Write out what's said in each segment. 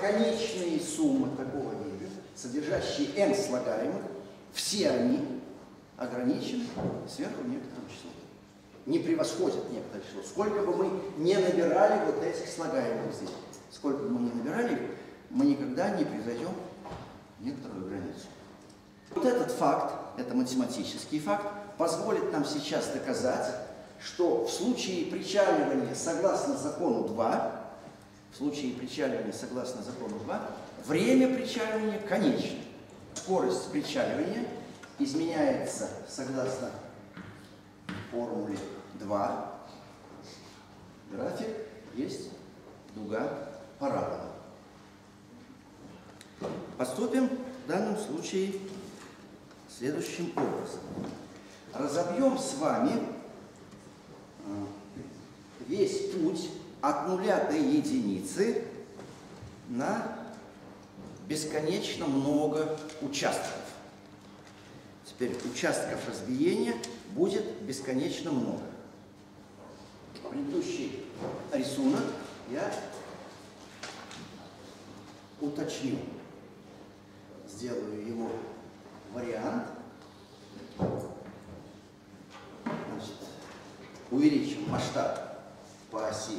Конечные суммы такого вида, содержащие n слагаемых, все они ограничены сверху некоторым числом. Не превосходят некоторое число. Сколько бы мы не набирали вот этих слагаемых здесь, сколько бы мы не набирали, мы никогда не превзойдем некоторую границу. Вот этот факт, это математический факт, позволит нам сейчас доказать, что в случае причаливания согласно закону 2, в случае причаливания согласно закону 2, время причаливания конечно. Скорость причаливания изменяется согласно формуле 2. График есть дуга парабола. Поступим в данном случае следующим образом. Разобьем с вами э, весь путь от нуля до единицы на бесконечно много участков. Теперь участков разбиения будет бесконечно много. Предыдущий рисунок я уточню. Сделаю его вариант. Значит, увеличим масштаб по оси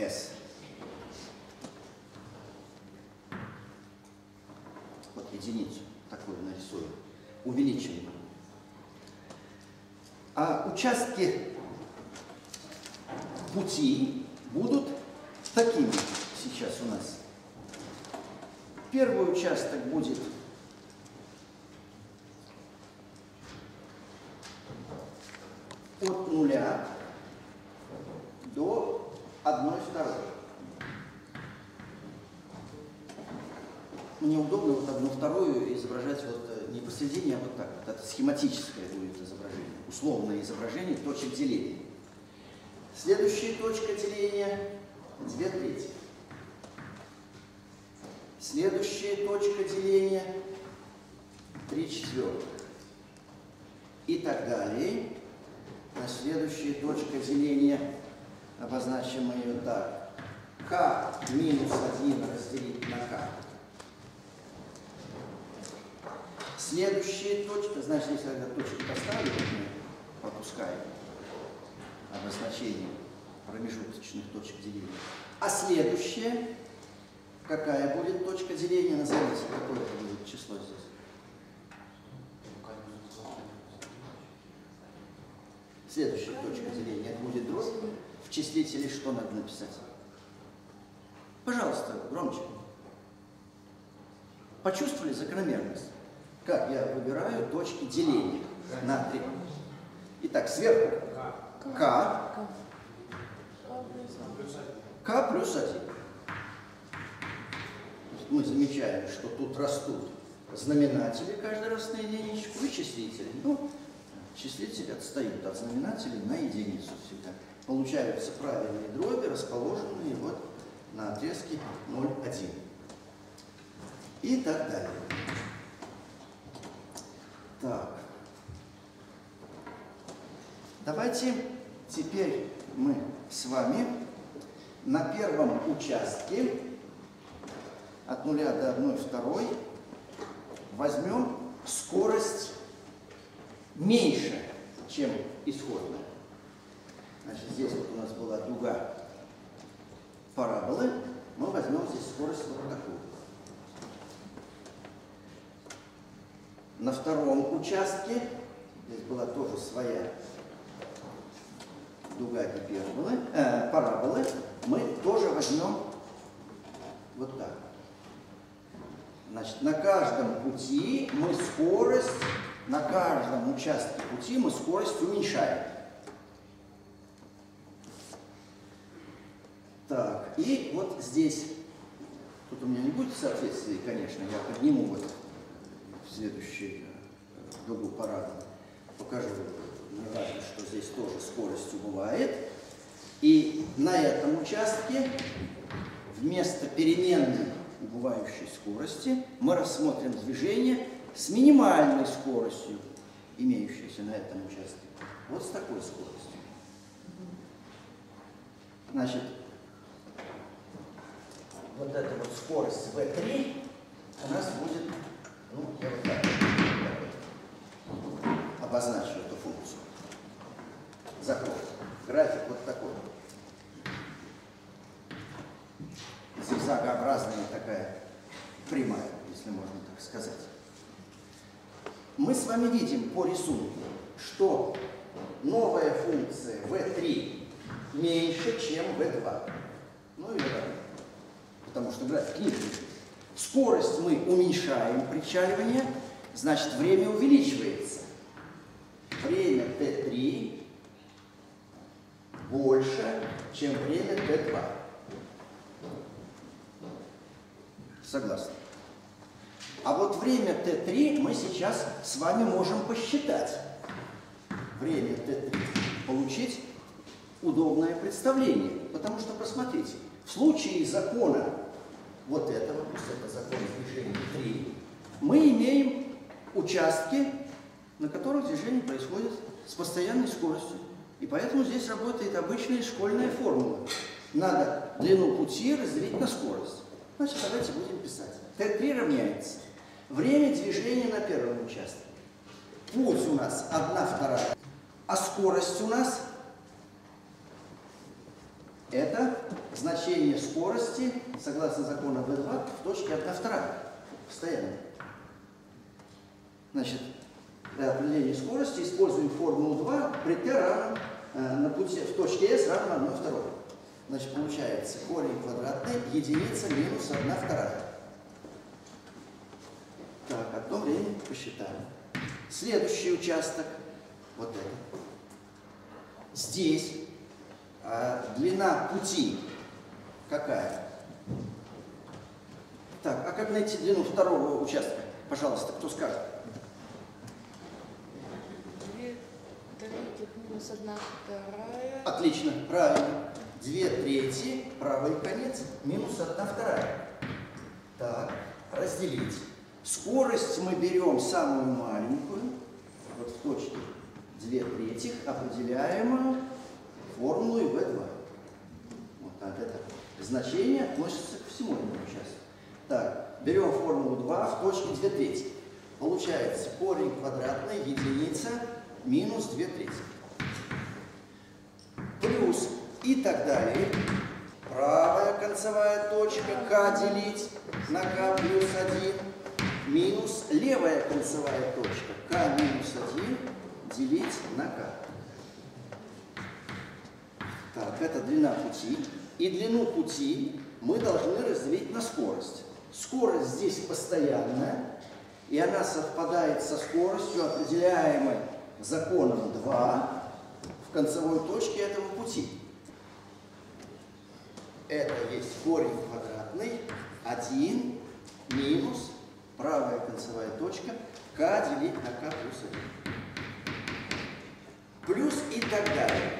S. Вот единицу такую нарисую. Увеличим его. А участки пути будут такими сейчас у нас. Первый участок будет от нуля до одной второй. Мне удобно вот одну вторую изображать вот э, не посередине, а вот так. Вот это схематическое будет изображение, условное изображение точек деления. Следующая точка деления – две трети. Следующая точка деления – три четвертых. И так далее. А следующая точка деления, обозначим ее так. k минус 1 разделить на k. Следующая точка, значит, если я точку поставлю, мы опускаем обозначение промежуточных точек деления. А следующая, какая будет точка деления, назовите, какое это будет число здесь? Следующая точка деления, это будет дробь. В числителе что надо написать? Пожалуйста, громче. Почувствовали закономерность? Как я выбираю точки деления на 3? Итак, сверху К. К плюс 1. Мы замечаем, что тут растут знаменатели каждый раз на единичку и числители. Ну, числители отстают от знаменателей на единицу всегда. Получаются правильные дроби, расположенные вот на отрезке 0,1. И так далее. Так. Давайте теперь мы с вами на первом участке от нуля до 1 второй возьмем скорость меньше, чем исходная. Значит, здесь вот у нас была дуга параболы, мы возьмем здесь скорость вот такую. На втором участке, здесь была тоже своя дуга гиперболы, э, параболы, мы тоже возьмем вот так. Значит, на каждом пути мы скорость, на каждом участке пути мы скорость уменьшаем. Так, и вот здесь, тут у меня не будет соответствия, конечно, я подниму вот следующий э, дугу парада, покажу, не важно, что здесь тоже скорость убывает. И на этом участке вместо переменной убывающей скорости мы рассмотрим движение с минимальной скоростью, имеющейся на этом участке. Вот с такой скоростью. Значит, вот эта вот скорость v3 у нас будет, ну, я вот так, вот, обозначу эту функцию. Закрою. График вот такой. Зигзагообразная такая прямая, если можно так сказать. Мы с вами видим по рисунку, что новая функция v3 меньше, чем v2. Ну и потому что график не движется. Скорость мы уменьшаем причаливание, значит время увеличивается. Время t3 больше, чем время t2. Согласны? А вот время t3 мы сейчас с вами можем посчитать. Время t3. Получить удобное представление. Потому что, посмотрите, в случае закона вот этого, пусть это закон движения 3, мы имеем участки, на которых движение происходит с постоянной скоростью. И поэтому здесь работает обычная школьная формула. Надо длину пути разделить на скорость. Значит, давайте будем писать. Т3 равняется время движения на первом участке. Путь у нас 1 вторая, а скорость у нас это значение скорости, согласно закону V2, в точке 1 вторая. Постоянно. Значит, для определения скорости используем формулу 2 при t равном э, на пути в точке s равно 1 второй. Значит, получается корень квадратный единица минус 1 вторая. Так, одно время посчитаем. Следующий участок, вот это. Здесь а длина пути какая? Так, а как найти длину второго участка? Пожалуйста, кто скажет? Две третьих минус одна вторая. Отлично, правильно. Две трети, правый конец, минус одна вторая. Так, разделить. Скорость мы берем самую маленькую, вот в точке две третьих, определяемую формулой V2. Вот так это значение относится к всему этому участку. Так, берем формулу 2 в точке 2 трети. Получается корень квадратный единица минус 2 трети. Плюс и так далее. Правая концевая точка К делить на К плюс 1 минус левая концевая точка К минус 1 делить на К. Так, это длина пути. И длину пути мы должны разделить на скорость. Скорость здесь постоянная, и она совпадает со скоростью, определяемой законом 2 в концевой точке этого пути. Это есть корень квадратный 1 минус правая концевая точка k делить на k плюс 1. Плюс и так далее.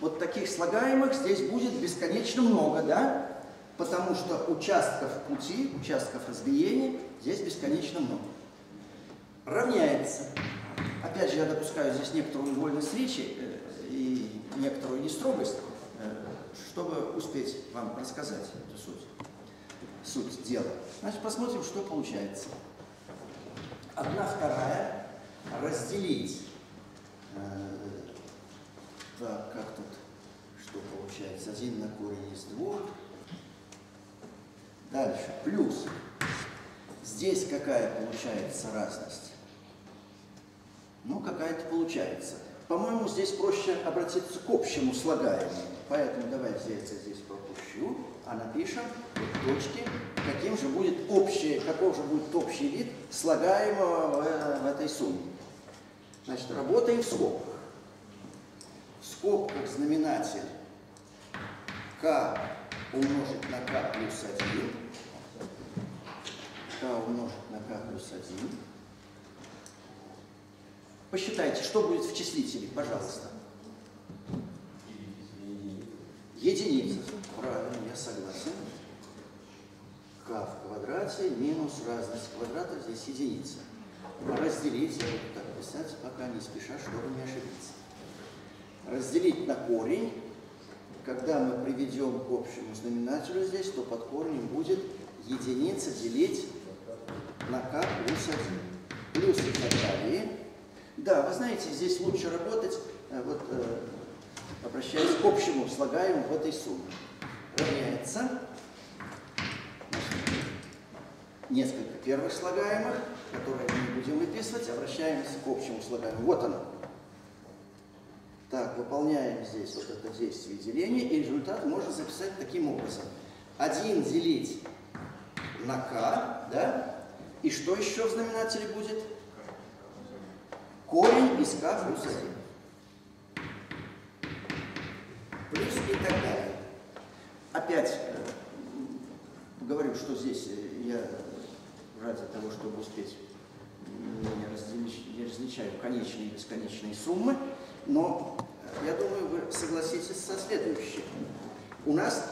Вот таких слагаемых здесь будет бесконечно много, да? Потому что участков пути, участков разбиения здесь бесконечно много. Равняется. Опять же, я допускаю здесь некоторую вольность речи э, и некоторую нестрогость, э, чтобы успеть вам рассказать эту суть, суть дела. Значит, посмотрим, что получается. Одна вторая разделить э, так, как тут, что получается? Один на корень из двух. Дальше, плюс. Здесь какая получается разность? Ну, какая-то получается. По-моему, здесь проще обратиться к общему слагаемому. Поэтому давайте я это здесь пропущу, а напишем в точке, каким же будет общий, каков же будет общий вид слагаемого в, в этой сумме. Значит, работаем в скобках скобках знаменатель k умножить на k плюс 1, k умножить на k плюс 1. Посчитайте, что будет в числителе, пожалуйста. Единица. Правильно, я согласен. k в квадрате минус разность квадрата, здесь единица. Разделить, я буду так писать, пока не спеша, чтобы не ошибиться разделить на корень когда мы приведем к общему знаменателю здесь, то под корнем будет единица делить на k плюс 1. Плюс и так далее. Да, вы знаете, здесь лучше работать, э, вот, э, обращаясь к общему слагаемому в этой сумме. Равняется несколько первых слагаемых, которые мы будем выписывать, обращаемся к общему слагаемому. Вот оно. Так, выполняем здесь вот это действие деления, и результат можно записать таким образом. 1 делить на k, да? И что еще в знаменателе будет? Корень из k плюс 1. Плюс и так далее. Опять э, говорю, что здесь э, я ради того, чтобы успеть, не различаю конечные и бесконечные суммы, но я думаю, вы согласитесь со следующим. У нас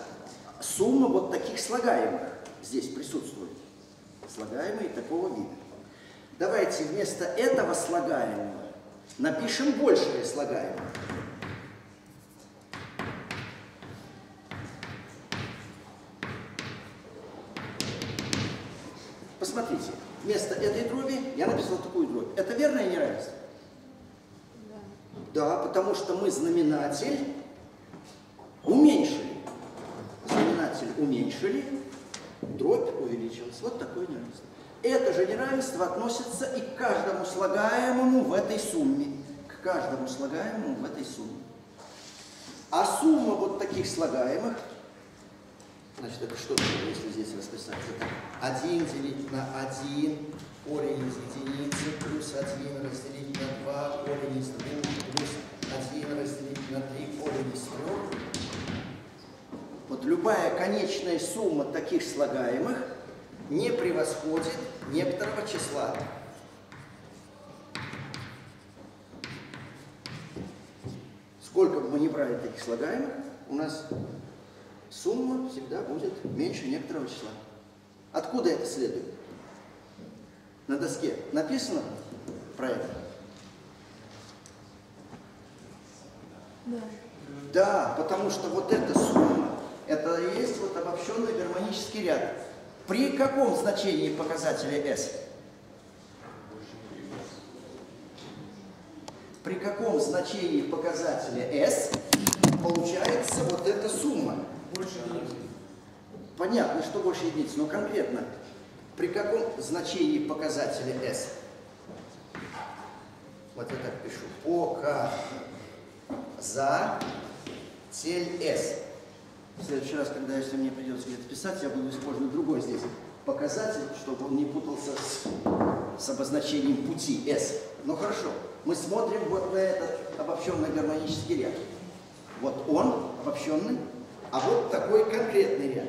сумма вот таких слагаемых здесь присутствует. Слагаемые такого вида. Давайте вместо этого слагаемого напишем большее слагаемое. Посмотрите, вместо этой дроби я написал такую дробь. Это верное неравенство? Да, потому что мы знаменатель уменьшили. Знаменатель уменьшили, дробь увеличилась. Вот такое неравенство. Это же неравенство относится и к каждому слагаемому в этой сумме. К каждому слагаемому в этой сумме. А сумма вот таких слагаемых, значит, это что если здесь расписать? Это 1 делить на 1, корень из единицы, плюс 1 разделить на 2, корень из 2, плюс 1 разделить на 3, корень из 3. Вот любая конечная сумма таких слагаемых не превосходит некоторого числа. Сколько бы мы ни брали таких слагаемых, у нас сумма всегда будет меньше некоторого числа. Откуда это следует? На доске написано про это? Да. Да, потому что вот эта сумма, это и есть вот обобщенный гармонический ряд. При каком значении показателя S? При каком значении показателя S получается вот эта сумма? Больше единицы. Понятно, что больше единиц, но конкретно при каком значении показателя S? Вот я так пишу. Пока за цель S. В следующий раз, когда если мне придется где-то писать, я буду использовать другой здесь показатель, чтобы он не путался с, с обозначением пути S. Ну хорошо, мы смотрим вот на этот обобщенный гармонический ряд. Вот он обобщенный, а вот такой конкретный ряд.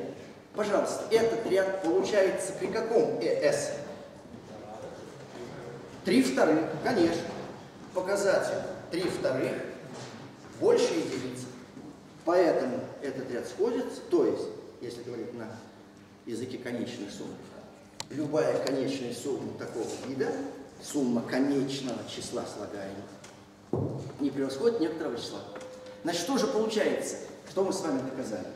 Пожалуйста, этот ряд получается при каком S? Три вторых, конечно. Показатель три вторых больше единицы. Поэтому этот ряд сходится, то есть, если говорить на языке конечных сумм, любая конечная сумма такого вида, сумма конечного числа слагаемых, не превосходит некоторого числа. Значит, что же получается? Что мы с вами доказали?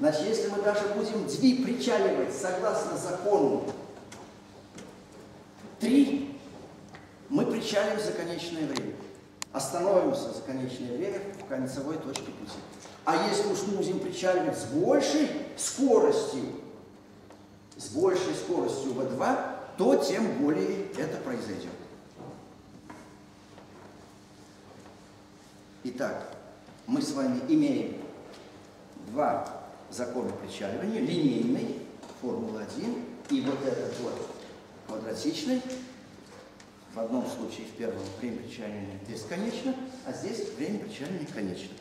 Значит, если мы даже будем дви причаливать согласно закону 3, мы причалим за конечное время. Остановимся за конечное время в концевой точке пути. А если уж мы будем причаливать с большей скоростью, с большей скоростью V2, то тем более это произойдет. Итак, мы с вами имеем два закона причаливания, линейный, формула 1, и вот этот вот квадратичный, в одном случае, в первом, время причаливания бесконечно, а здесь время причаливания конечно.